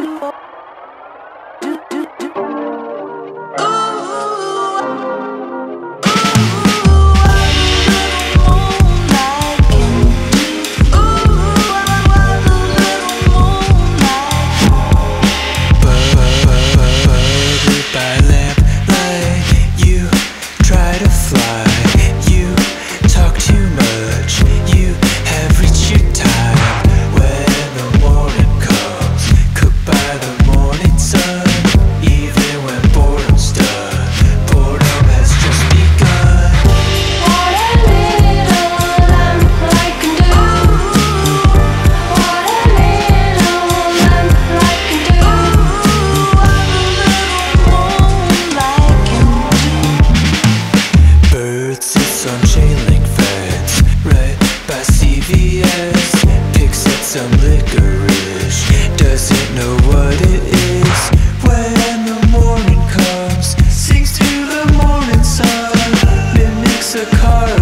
Boom. some licorice. Doesn't know what it is? When the morning comes Sings to the morning sun. Mimics a car